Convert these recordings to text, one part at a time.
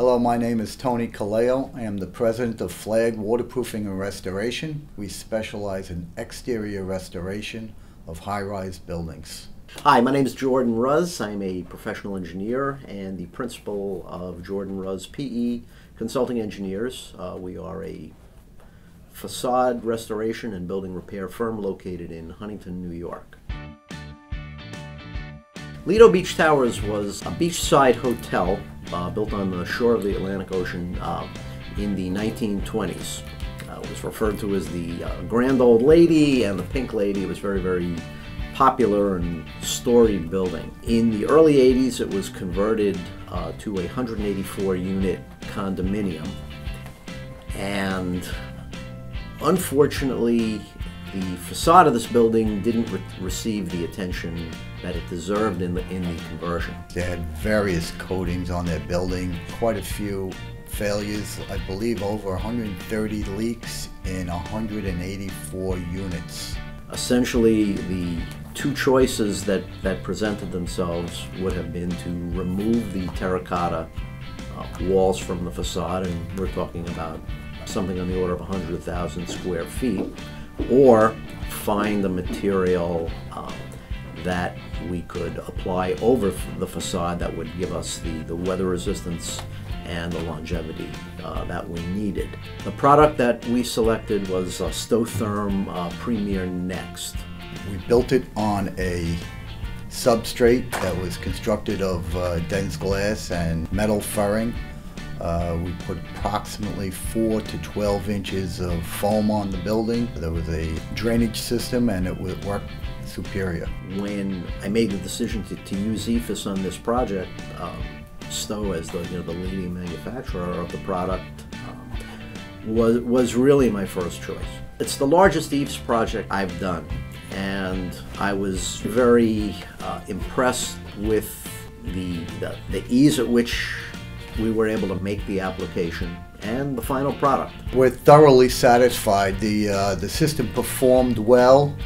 Hello, my name is Tony Kaleo. I am the president of Flag Waterproofing and Restoration. We specialize in exterior restoration of high-rise buildings. Hi, my name is Jordan Ruz. I'm a professional engineer and the principal of Jordan Ruz PE Consulting Engineers. Uh, we are a facade restoration and building repair firm located in Huntington, New York. Lido Beach Towers was a beachside hotel uh, built on the shore of the Atlantic Ocean uh, in the 1920s. Uh, was referred to as the uh, Grand Old Lady and the Pink Lady. It was very, very popular and storied building. In the early 80s, it was converted uh, to a 184 unit condominium. And unfortunately, the facade of this building didn't re receive the attention that it deserved in the, in the conversion. They had various coatings on their building, quite a few failures, I believe over 130 leaks in 184 units. Essentially, the two choices that, that presented themselves would have been to remove the terracotta uh, walls from the facade, and we're talking about something on the order of 100,000 square feet, or find the material uh, that we could apply over the facade that would give us the, the weather resistance and the longevity uh, that we needed. The product that we selected was Stotherm uh, Premier Next. We built it on a substrate that was constructed of uh, dense glass and metal furring. Uh, we put approximately 4 to 12 inches of foam on the building. There was a drainage system and it worked superior. When I made the decision to, to use EIFS on this project, um, Sto as the, you know, the leading manufacturer of the product um, was, was really my first choice. It's the largest EIFS project I've done and I was very uh, impressed with the, the, the ease at which we were able to make the application and the final product. We're thoroughly satisfied. The, uh, the system performed well.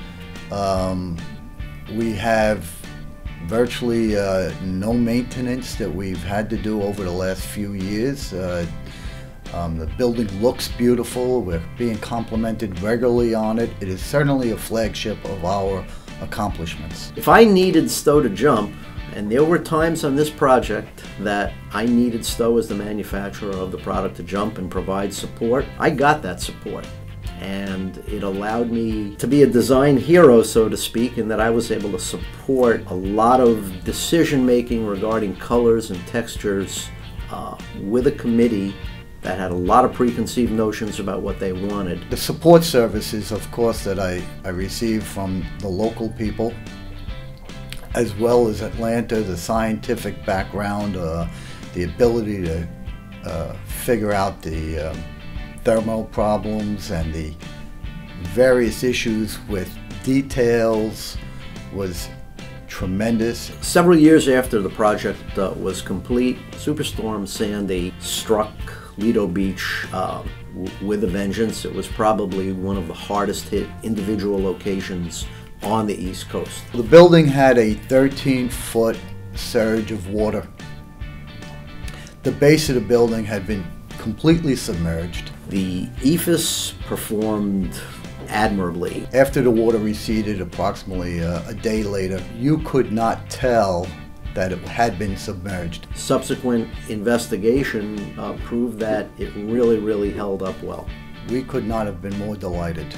Um, we have virtually uh, no maintenance that we've had to do over the last few years. Uh, um, the building looks beautiful. We're being complimented regularly on it. It is certainly a flagship of our accomplishments. If I needed Sto to jump, and there were times on this project that I needed Sto as the manufacturer of the product to jump and provide support. I got that support. And it allowed me to be a design hero, so to speak, in that I was able to support a lot of decision making regarding colors and textures uh, with a committee that had a lot of preconceived notions about what they wanted. The support services, of course, that I, I received from the local people as well as Atlanta, the scientific background, uh, the ability to uh, figure out the um, thermal problems and the various issues with details was tremendous. Several years after the project uh, was complete, Superstorm Sandy struck Lido Beach uh, with a vengeance. It was probably one of the hardest hit individual locations on the East Coast. The building had a 13 foot surge of water. The base of the building had been completely submerged. The EIFS performed admirably. After the water receded approximately a, uh, a day later, you could not tell that it had been submerged. Subsequent investigation uh, proved that it really, really held up well. We could not have been more delighted.